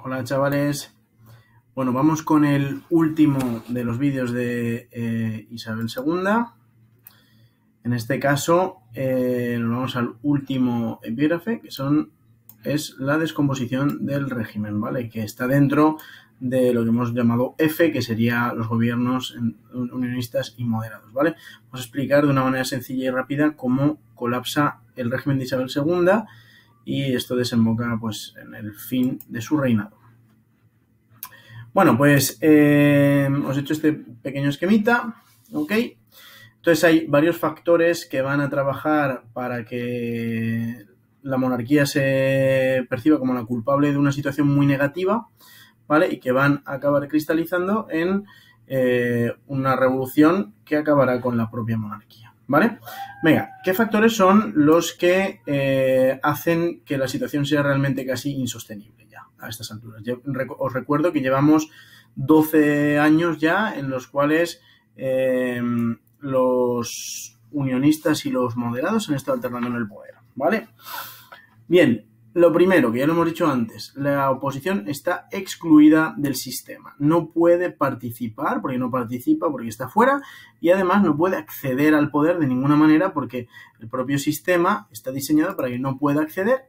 Hola chavales. Bueno, vamos con el último de los vídeos de eh, Isabel II. En este caso, eh, nos vamos al último epígrafe, que son, es la descomposición del régimen, ¿vale? Que está dentro de lo que hemos llamado F, que sería los gobiernos unionistas y moderados, ¿vale? Vamos a explicar de una manera sencilla y rápida cómo colapsa el régimen de Isabel II y esto desemboca pues en el fin de su reinado. Bueno, pues eh, os he hecho este pequeño esquemita, ¿ok? Entonces hay varios factores que van a trabajar para que la monarquía se perciba como la culpable de una situación muy negativa, ¿vale? Y que van a acabar cristalizando en eh, una revolución que acabará con la propia monarquía, ¿vale? Venga, ¿qué factores son los que eh, hacen que la situación sea realmente casi insostenible? a estas alturas. os recuerdo que llevamos 12 años ya en los cuales eh, los unionistas y los moderados han estado alternando en el poder, ¿vale? Bien, lo primero, que ya lo hemos dicho antes, la oposición está excluida del sistema. No puede participar, porque no participa, porque está fuera, y además no puede acceder al poder de ninguna manera, porque el propio sistema está diseñado para que no pueda acceder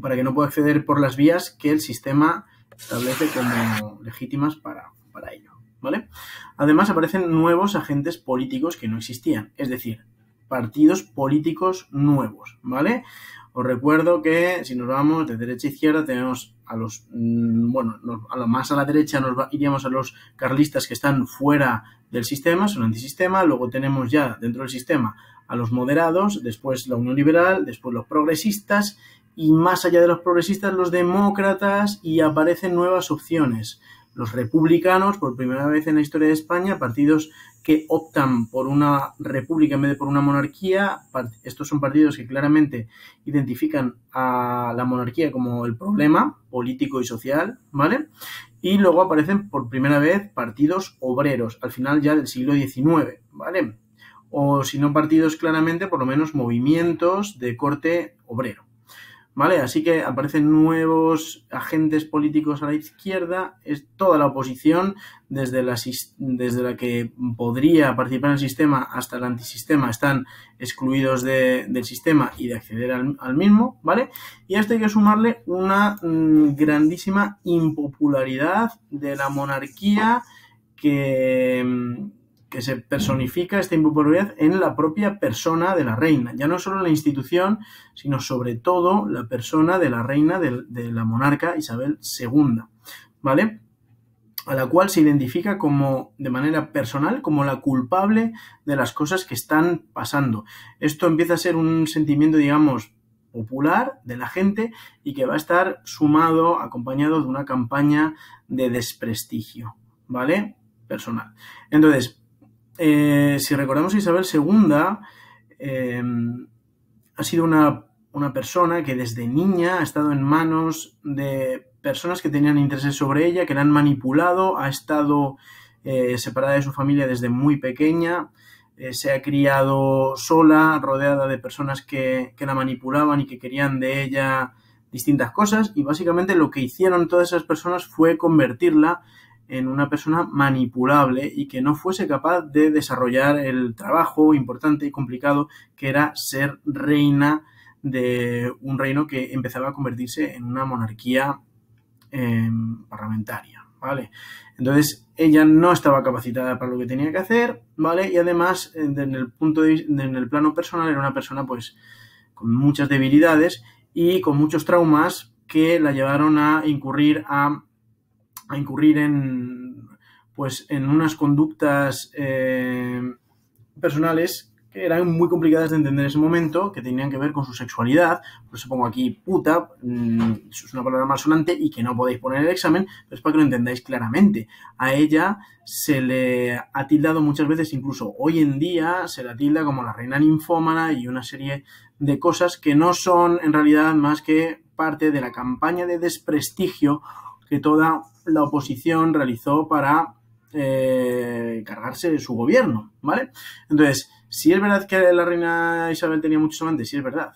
para que no pueda acceder por las vías que el sistema establece como legítimas para, para ello. ¿Vale? Además aparecen nuevos agentes políticos que no existían, es decir, partidos políticos nuevos, ¿vale? Os recuerdo que si nos vamos de derecha a izquierda tenemos a los, mm, bueno, a lo más a la derecha nos iríamos a los carlistas que están fuera del sistema, son antisistema, luego tenemos ya dentro del sistema a los moderados, después la Unión Liberal, después los progresistas y más allá de los progresistas, los demócratas y aparecen nuevas opciones. Los republicanos, por primera vez en la historia de España, partidos que optan por una república en vez de por una monarquía. Estos son partidos que claramente identifican a la monarquía como el problema político y social, ¿vale? Y luego aparecen por primera vez partidos obreros, al final ya del siglo XIX, ¿vale? O si no partidos claramente, por lo menos movimientos de corte obrero. ¿Vale? Así que aparecen nuevos agentes políticos a la izquierda, es toda la oposición, desde la, desde la que podría participar en el sistema hasta el antisistema, están excluidos del sistema y de acceder al, mismo, ¿vale? Y a esto hay que sumarle una mm, grandísima impopularidad de la monarquía que, mm, que se personifica esta impopularidad en la propia persona de la reina, ya no solo la institución, sino sobre todo la persona de la reina de, la monarca Isabel II, ¿vale? A la cual se identifica como, de manera personal, como la culpable de las cosas que están pasando. Esto empieza a ser un sentimiento, digamos, popular de la gente y que va a estar sumado, acompañado de una campaña de desprestigio, ¿vale? Personal. Entonces, eh, si recordamos Isabel II, eh, ha sido una, persona que desde niña ha estado en manos de personas que tenían intereses sobre ella, que la han manipulado, ha estado eh, separada de su familia desde muy pequeña, se ha criado sola, rodeada de personas que, que la manipulaban y que querían de ella distintas cosas y básicamente lo que hicieron todas esas personas fue convertirla en una persona manipulable y que no fuese capaz de desarrollar el trabajo importante y complicado que era ser reina de un reino que empezaba a convertirse en una monarquía em, parlamentaria, ¿vale? Entonces, ella no estaba capacitada para lo que tenía que hacer, ¿vale? Y además, en el punto en el plano personal, era una persona, pues, con muchas debilidades y con muchos traumas que la llevaron a incurrir a a incurrir en, pues, en unas conductas eh, personales que eran muy complicadas de entender en ese momento, que tenían que ver con su sexualidad. Por eso pongo aquí puta, mm, es una palabra malsonante y que no podéis poner en el examen, pero es para que lo entendáis claramente. A ella se le ha tildado muchas veces, incluso hoy en día, se la tilda como la reina ninfómana y una serie de cosas que no son en realidad más que parte de la campaña de desprestigio que toda la oposición realizó para eh, cargarse de su gobierno, ¿vale? Entonces, si es verdad que la reina Isabel tenía muchos amantes, sí es verdad.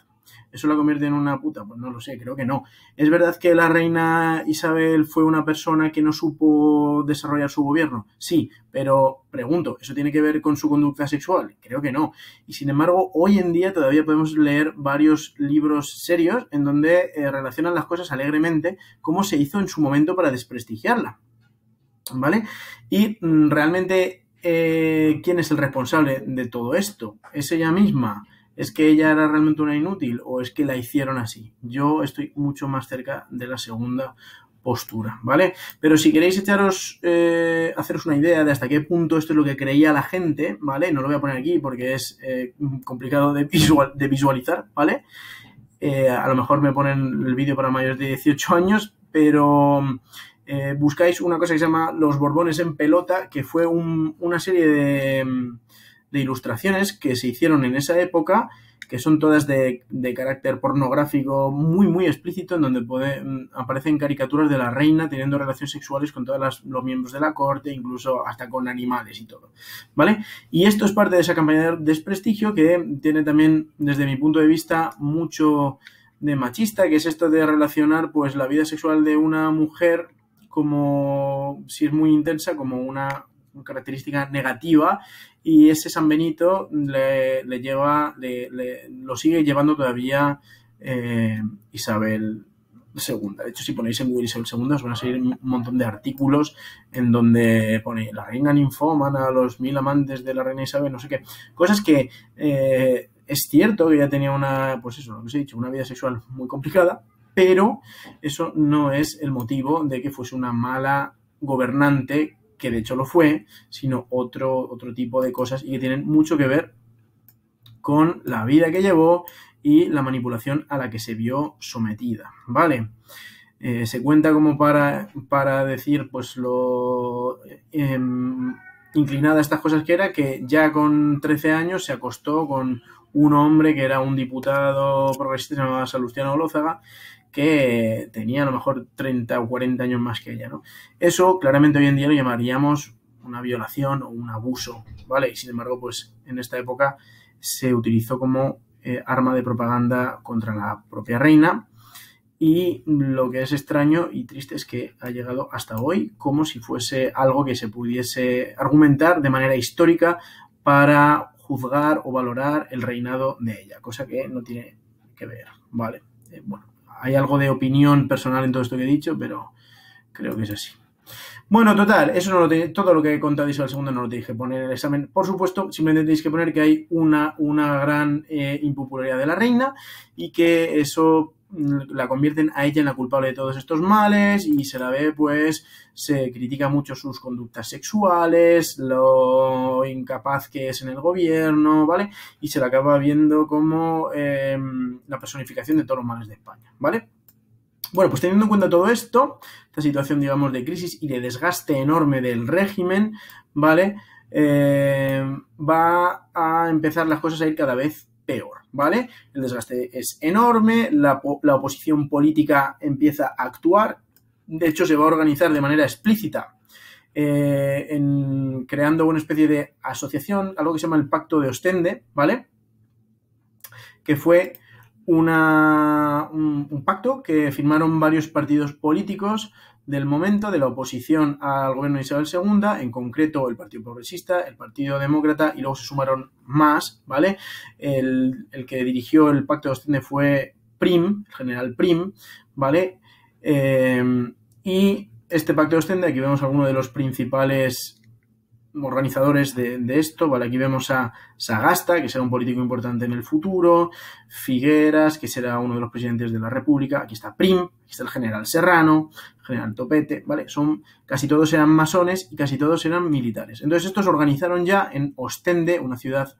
¿Eso la convierte en una puta? Pues no lo sé, creo que no. ¿Es verdad que la reina Isabel fue una persona que no supo desarrollar su gobierno? Sí, pero pregunto, ¿eso tiene que ver con su conducta sexual? Creo que no. Y sin embargo, hoy en día todavía podemos leer varios libros serios en donde eh, relacionan las cosas alegremente, como se hizo en su momento para desprestigiarla. ¿Vale? Y mm, realmente, eh, ¿quién es el responsable de todo esto? ¿Es ella misma? ¿Es que ella era realmente una inútil o es que la hicieron así? Yo estoy mucho más cerca de la segunda postura, ¿vale? Pero si queréis echaros, eh, haceros una idea de hasta qué punto esto es lo que creía la gente, ¿vale? No lo voy a poner aquí porque es eh, complicado de, visual, de, visualizar, ¿vale? Eh, a lo mejor me ponen el vídeo para mayores de 18 años, pero buscáis una cosa que se llama Los Borbones en Pelota, que fue un, una serie de de ilustraciones que se hicieron en esa época, que son todas de, carácter pornográfico muy, muy explícito, en donde mm, aparecen caricaturas de la reina teniendo relaciones sexuales con todos los miembros de la corte, incluso hasta con animales y todo. ¿Vale? Y esto es parte de esa campaña de desprestigio que tiene también, desde mi punto de vista, mucho de machista, que es esto de relacionar pues la vida sexual de una mujer como si es muy intensa como una característica negativa y ese San Benito le, lleva, le, lo sigue llevando todavía eh, Isabel II. De hecho, si ponéis en Google Isabel II, os van a salir un montón de artículos en donde pone la reina ninfómana, los mil amantes de la reina Isabel, no sé qué. Cosas que eh, es cierto que ella tenía una, pues eso, lo que os he dicho, una vida sexual muy complicada, pero eso no es el motivo de que fuese una mala gobernante que de hecho lo fue, sino otro, otro tipo de cosas y que tienen mucho que ver con la vida que llevó y la manipulación a la que se vio sometida, ¿vale? Eh, se cuenta como para, para decir, pues, lo em, inclinada a estas cosas que era, que ya con 13 años se acostó con un hombre que era un diputado progresista, se llamaba Salustiano Olózaga, que tenía a lo mejor 30 o 40 años más que ella, ¿no? Eso claramente hoy en día lo llamaríamos una violación o un abuso, ¿vale? Y sin embargo, pues en esta época se utilizó como eh, arma de propaganda contra la propia reina y lo que es extraño y triste es que ha llegado hasta hoy como si fuese algo que se pudiese argumentar de manera histórica para juzgar o valorar el reinado de ella, cosa que no tiene que ver, ¿vale? Eh, bueno, hay algo de opinión personal en todo esto que he dicho, pero creo que es así. Bueno, total, eso no lo todo lo que he contado Isabel II no lo tenéis que poner en el examen. Por supuesto, simplemente tenéis que poner que hay una, una gran eh, impopularidad de la reina y que eso la convierten a ella en la culpable de todos estos males y se la ve, pues, se critica mucho sus conductas sexuales, lo incapaz que es en el gobierno, ¿vale? Y se la acaba viendo como em, la personificación de todos los males de España, ¿vale? Bueno, pues teniendo en cuenta todo esto, esta situación, digamos, de crisis y de desgaste enorme del régimen, ¿vale? Em, va a empezar las cosas a ir cada vez peor, ¿vale? El desgaste es enorme, la, oposición política empieza a actuar, de hecho se va a organizar de manera explícita eh, en, creando una especie de asociación, algo que se llama el Pacto de Ostende, ¿vale? Que fue un, pacto que firmaron varios partidos políticos del momento de la oposición al gobierno de Isabel II, en concreto el Partido Progresista, el Partido Demócrata y luego se sumaron más, ¿vale? El, que dirigió el pacto de Ostende fue Prim, el general Prim, ¿vale? Eh, y este pacto de Ostende, aquí vemos algunos de los principales organizadores de, esto, ¿vale? Aquí vemos a Sagasta, que será un político importante en el futuro, Figueras, que será uno de los presidentes de la República, aquí está Prim, aquí está el general Serrano, el general Topete, ¿vale? Son, casi todos eran masones y casi todos eran militares. Entonces estos organizaron ya en Ostende, una ciudad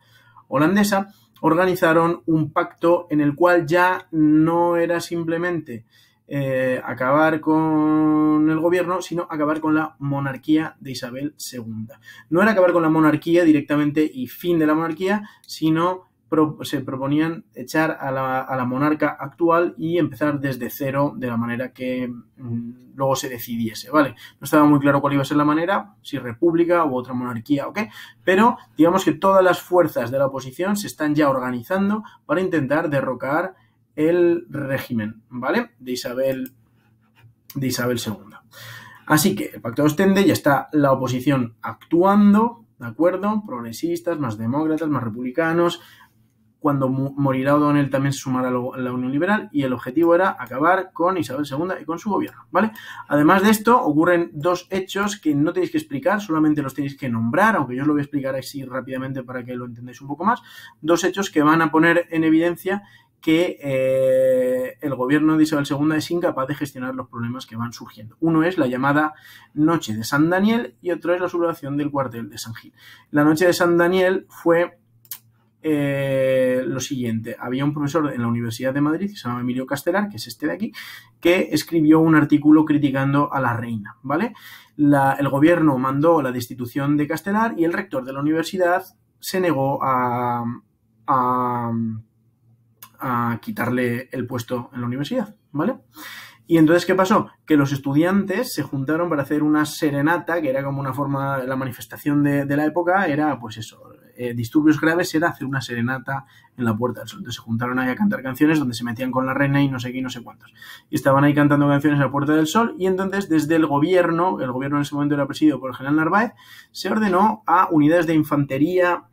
holandesa, organizaron un pacto en el cual ya no era simplemente eh, acabar con el gobierno, sino acabar con la monarquía de Isabel II. No era acabar con la monarquía directamente y fin de la monarquía, sino se proponían echar a la, monarca actual y empezar desde cero de la manera que mm, luego se decidiese, ¿vale? No estaba muy claro cuál iba a ser la manera, si república u otra monarquía o qué, pero digamos que todas las fuerzas de la oposición se están ya organizando para intentar derrocar el régimen, ¿vale? De Isabel, de Isabel II. Así que el pacto de Ostende ya está la oposición actuando, ¿de acuerdo? Progresistas, más demócratas, más republicanos, cuando morirá O'Donnell también se sumará a la Unión Liberal y el objetivo era acabar con Isabel II y con su gobierno, ¿vale? Además de esto, ocurren dos hechos que no tenéis que explicar, solamente los tenéis que nombrar, aunque yo os lo voy a explicar así rápidamente para que lo entendáis un poco más. Dos hechos que van a poner en evidencia que eh, el gobierno de Isabel II es incapaz de gestionar los problemas que van surgiendo. Uno es la llamada Noche de San Daniel y otro es la sublevación del cuartel de San Gil. La Noche de San Daniel fue eh, lo siguiente. Había un profesor en la Universidad de Madrid, que se llama Emilio Castelar, que es este de aquí, que escribió un artículo criticando a la reina, ¿vale? el gobierno mandó la destitución de Castelar y el rector de la universidad se negó a, a, a quitarle el puesto en la universidad, ¿vale? Y entonces, ¿qué pasó? Que los estudiantes se juntaron para hacer una serenata, que era como una forma, la manifestación de, la época, era pues eso, eh, disturbios graves era hacer una serenata en la Puerta del Sol. Entonces se juntaron ahí a cantar canciones donde se metían con la reina y no sé qué no sé cuántos. Y estaban ahí cantando canciones en la Puerta del Sol y entonces desde el gobierno, el gobierno en ese momento era presidido por el general Narváez, se ordenó a unidades de infantería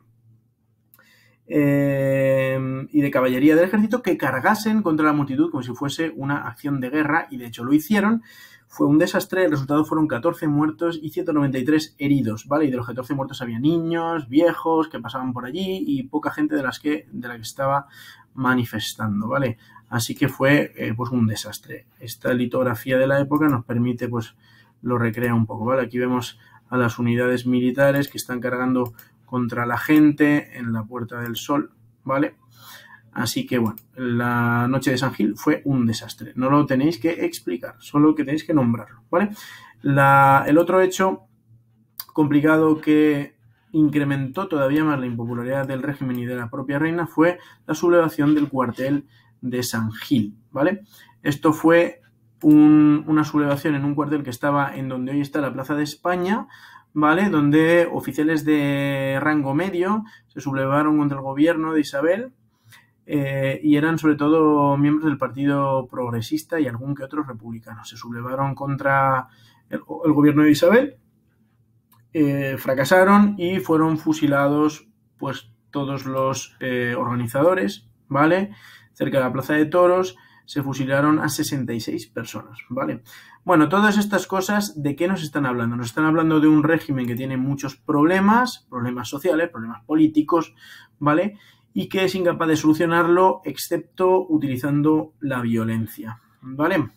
eh, y de caballería del ejército que cargasen contra la multitud como si fuese una acción de guerra y de hecho lo hicieron. Fue un desastre, el resultado fueron 14 muertos y 193 heridos, ¿vale? Y de los 14 muertos había niños, viejos que pasaban por allí y poca gente de las que, de la que estaba manifestando, ¿vale? Así que fue eh, pues un desastre. Esta litografía de la época nos permite pues lo recrea un poco, ¿vale? Aquí vemos a las unidades militares que están cargando contra la gente en la Puerta del Sol, ¿vale? Así que bueno, la noche de San Gil fue un desastre. No lo tenéis que explicar, solo que tenéis que nombrarlo, ¿vale? el otro hecho complicado que incrementó todavía más la impopularidad del régimen y de la propia reina fue la sublevación del cuartel de San Gil, ¿vale? Esto fue una sublevación en un cuartel que estaba en donde hoy está la Plaza de España, ¿vale? Donde oficiales de rango medio se sublevaron contra el gobierno de Isabel eh, y eran sobre todo miembros del Partido Progresista y algún que otro republicano. Se sublevaron contra el, gobierno de Isabel, eh, fracasaron y fueron fusilados pues todos los eh, organizadores, ¿vale? Cerca de la Plaza de Toros se fusilaron a 66 personas, ¿vale? Bueno, todas estas cosas, ¿de qué nos están hablando? Nos están hablando de un régimen que tiene muchos problemas, problemas sociales, problemas políticos, ¿vale? Y que es incapaz de solucionarlo excepto utilizando la violencia, ¿vale?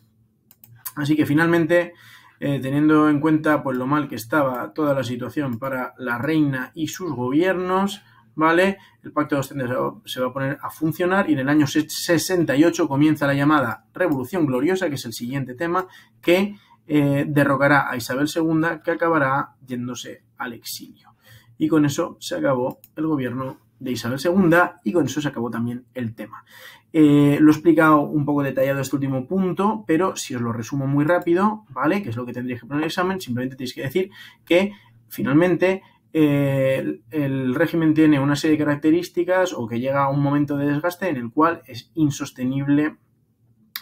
Así que finalmente, eh, teniendo en cuenta pues, lo mal que estaba toda la situación para la reina y sus gobiernos, ¿vale? El pacto de Ostende se va a poner a funcionar y en el año 68 comienza la llamada Revolución Gloriosa, que es el siguiente tema, que eh, derrocará a Isabel II, que acabará yéndose al exilio. Y con eso se acabó el gobierno de Isabel II y con eso se acabó también el tema. Eh, lo he explicado un poco detallado este último punto, pero si os lo resumo muy rápido, ¿vale? Que es lo que tendríais que poner en el examen, simplemente tenéis que decir que finalmente el, régimen tiene una serie de características o que llega a un momento de desgaste en el cual es insostenible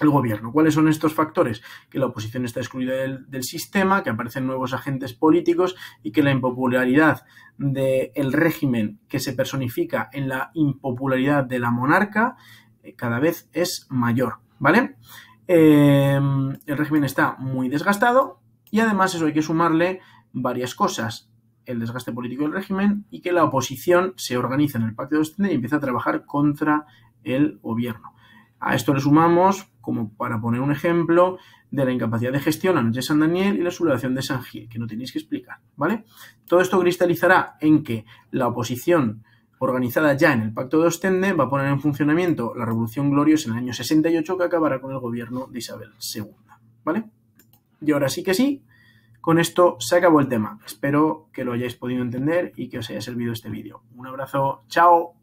el gobierno. ¿Cuáles son estos factores? Que la oposición está excluida del, sistema, que aparecen nuevos agentes políticos y que la impopularidad del régimen que se personifica en la impopularidad de la monarca eh, cada vez es mayor. ¿Vale? Eh, el régimen está muy desgastado y además eso hay que sumarle varias cosas el desgaste político del régimen y que la oposición se organiza en el Pacto de Ostende y empieza a trabajar contra el gobierno. A esto le sumamos, como para poner un ejemplo, de la incapacidad de gestión a de San Daniel y la sublevación de San Gil, que no tenéis que explicar, ¿vale? Todo esto cristalizará en que la oposición organizada ya en el Pacto de Ostende va a poner en funcionamiento la Revolución Gloriosa en el año 68 que acabará con el gobierno de Isabel II, ¿vale? Y ahora sí que sí, con esto se acabó el tema. Espero que lo hayáis podido entender y que os haya servido este vídeo. Un abrazo, chao.